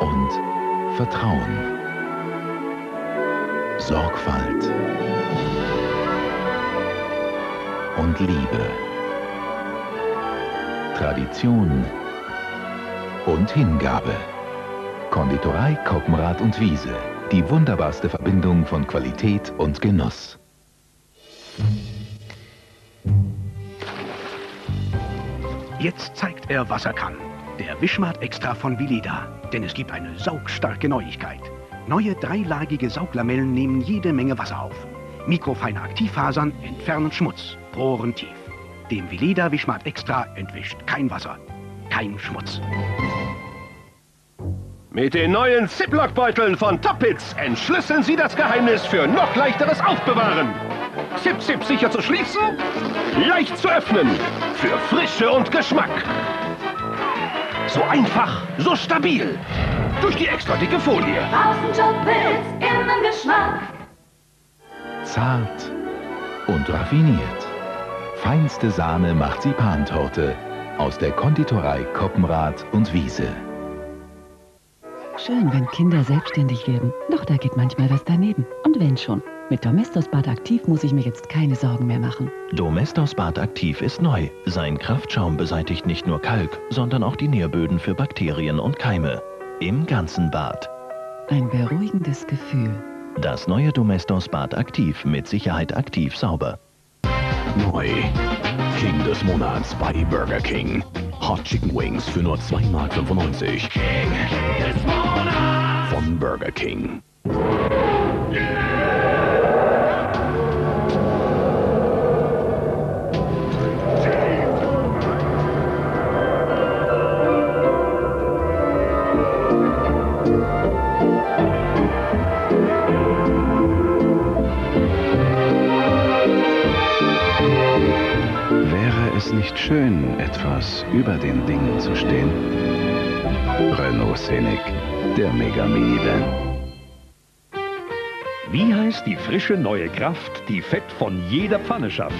und Vertrauen. Sorgfalt und Liebe. Tradition und Hingabe. Konditorei Koppenrad und Wiese. Die wunderbarste Verbindung von Qualität und Genuss. Jetzt zeigt er, was er kann. Der Wischmart Extra von Vileda. Denn es gibt eine saugstarke Neuigkeit. Neue dreilagige Sauglamellen nehmen jede Menge Wasser auf. Mikrofeine Aktivfasern entfernen Schmutz, Rohren tief. Dem Vileda Wischmart Extra entwischt kein Wasser, kein Schmutz. Mit den neuen Ziploc-Beuteln von Toppitz entschlüsseln Sie das Geheimnis für noch leichteres Aufbewahren. Zip Zip sicher zu schließen, leicht zu öffnen, für Frische und Geschmack. So einfach, so stabil. Durch die extra dicke Folie. Außen Toppitz, innen Geschmack. Zart und raffiniert. Feinste Sahne macht sie Pantorte aus der Konditorei Koppenrad und Wiese. Schön, wenn Kinder selbstständig werden. Doch da geht manchmal was daneben. Und wenn schon. Mit Domestos Bad Aktiv muss ich mir jetzt keine Sorgen mehr machen. Domestos Bad Aktiv ist neu. Sein Kraftschaum beseitigt nicht nur Kalk, sondern auch die Nährböden für Bakterien und Keime. Im ganzen Bad. Ein beruhigendes Gefühl. Das neue Domestos Bad Aktiv mit Sicherheit aktiv sauber. Neu. King des Monats bei Burger King. Hot Chicken Wings für nur 2,95 Mark. King des Monats. Von Burger King. Wäre es nicht schön, etwas über den Dingen zu stehen? Renault Scenic, der Mega Minivan. Wie heißt die frische neue Kraft, die Fett von jeder Pfanne schafft?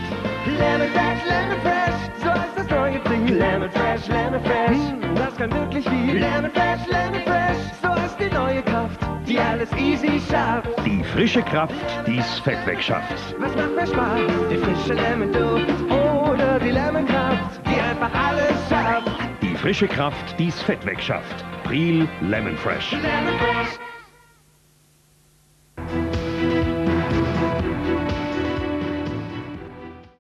Lemon Fresh, Lemon Fresh, so ist das neue Ding. Lemon Fresh, Lemon Fresh, mm, das kann wirklich viel. Lemon Fresh, Lemon Fresh, so ist die neue Kraft, die alles easy schafft. Die frische Kraft, die's Fett wegschafft. Was macht mehr Spaß? Die frische Lemon Duft oder die Lemon Kraft, die einfach alles schafft. Die frische Kraft, die's Fett wegschafft. Priel Lemon Fresh. Lemon Fresh,